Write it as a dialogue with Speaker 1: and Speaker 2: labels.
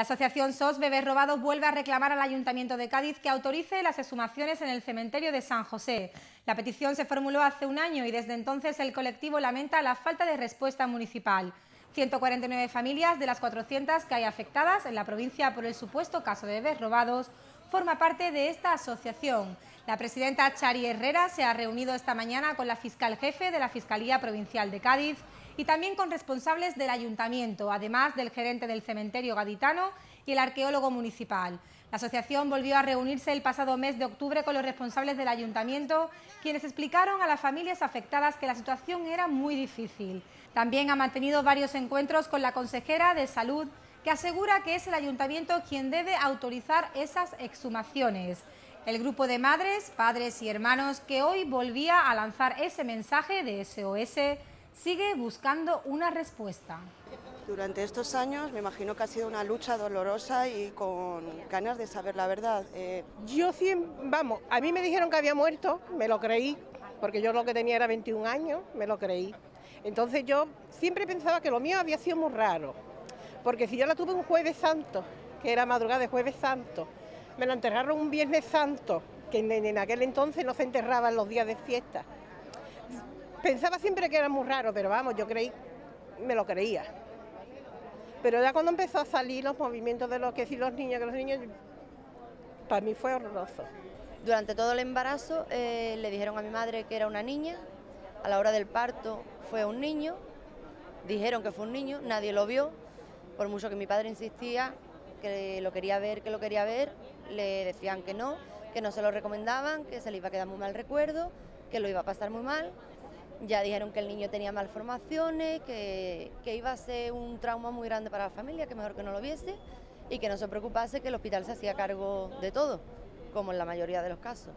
Speaker 1: La asociación SOS Bebés Robados vuelve a reclamar al Ayuntamiento de Cádiz que autorice las exhumaciones en el cementerio de San José. La petición se formuló hace un año y desde entonces el colectivo lamenta la falta de respuesta municipal. 149 familias de las 400 que hay afectadas en la provincia por el supuesto caso de bebés robados forma parte de esta asociación. La presidenta Chari Herrera se ha reunido esta mañana con la fiscal jefe de la Fiscalía Provincial de Cádiz y también con responsables del ayuntamiento, además del gerente del cementerio gaditano y el arqueólogo municipal. La asociación volvió a reunirse el pasado mes de octubre con los responsables del ayuntamiento, quienes explicaron a las familias afectadas que la situación era muy difícil. También ha mantenido varios encuentros con la consejera de Salud, que asegura que es el ayuntamiento quien debe autorizar esas exhumaciones. El grupo de madres, padres y hermanos que hoy volvía a lanzar ese mensaje de SOS sigue buscando una respuesta.
Speaker 2: Durante estos años me imagino que ha sido una lucha dolorosa y con ganas de saber la verdad.
Speaker 3: Eh, yo siempre, vamos, a mí me dijeron que había muerto, me lo creí, porque yo lo que tenía era 21 años, me lo creí. Entonces yo siempre pensaba que lo mío había sido muy raro, porque si yo la tuve un jueves santo, que era madrugada de jueves santo, me la enterraron un viernes santo, que en, aquel entonces no se enterraban los días de fiesta. Pensaba siempre que era muy raro, pero vamos, yo creí, me lo creía. Pero ya cuando empezó a salir los movimientos de los que sí los niños, que los niños, para mí fue horroroso.
Speaker 4: Durante todo el embarazo eh, le dijeron a mi madre que era una niña, a la hora del parto fue un niño, dijeron que fue un niño, nadie lo vio, por mucho que mi padre insistía que lo quería ver, que lo quería ver, le decían que no, que no se lo recomendaban, que se le iba a quedar muy mal recuerdo, que lo iba a pasar muy mal ya dijeron que el niño tenía malformaciones, que, que iba a ser un trauma muy grande para la familia, que mejor que no lo viese y que no se preocupase que el hospital se hacía cargo de todo, como en la mayoría de los casos.